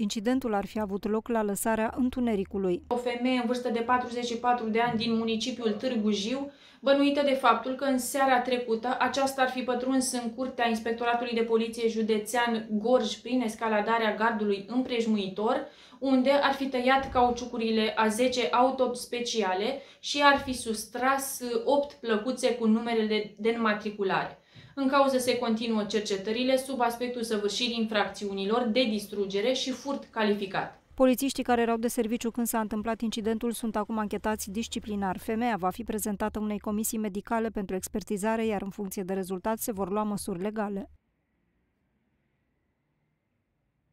Incidentul ar fi avut loc la lăsarea întunericului. O femeie în vârstă de 44 de ani din municipiul Târgu Jiu, bănuită de faptul că în seara trecută aceasta ar fi pătruns în curtea Inspectoratului de Poliție Județean Gorj prin escaladarea gardului împrejmuitor, unde ar fi tăiat cauciucurile a 10 auto speciale și ar fi sustras 8 plăcuțe cu numerele de înmatriculare. În cauză se continuă cercetările sub aspectul săvârșirii infracțiunilor de distrugere și furt calificat. Polițiștii care erau de serviciu când s-a întâmplat incidentul sunt acum anchetați disciplinar. Femeia va fi prezentată unei comisii medicale pentru expertizare, iar în funcție de rezultat se vor lua măsuri legale.